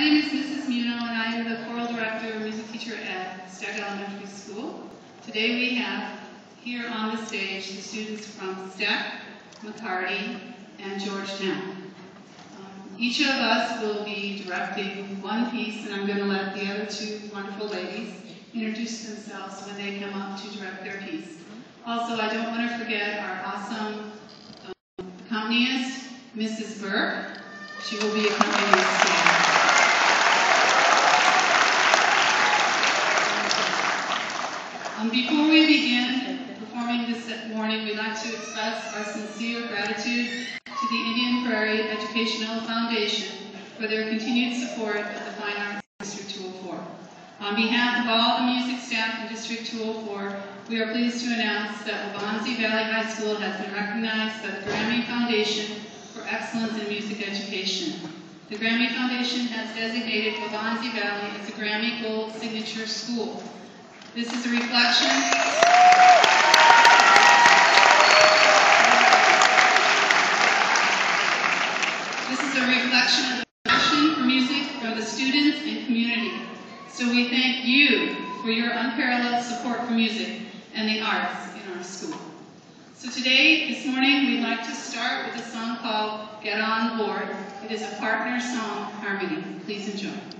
My name is Mrs. Muno, and I am the choral director and music teacher at Steck Elementary School. Today we have here on the stage the students from Steck, McCarty, and Georgetown. Um, each of us will be directing one piece, and I'm going to let the other two wonderful ladies introduce themselves when they come up to direct their piece. Also, I don't want to forget our awesome um, accompanist, Mrs. Burke. She will be accompanying us today. Um, before we begin performing this morning, we'd like to express our sincere gratitude to the Indian Prairie Educational Foundation for their continued support of the Fine Arts District 204. On behalf of all the music staff in District 204, we are pleased to announce that Waubonsie Valley High School has been recognized by the Grammy Foundation for Excellence in Music Education. The Grammy Foundation has designated Waubonsie Valley as a Grammy Gold Signature School. This is a reflection. This is a reflection of the passion for music from the students and community. So we thank you for your unparalleled support for music and the arts in our school. So today, this morning, we'd like to start with a song called Get On Board. It is a partner song harmony. Please enjoy.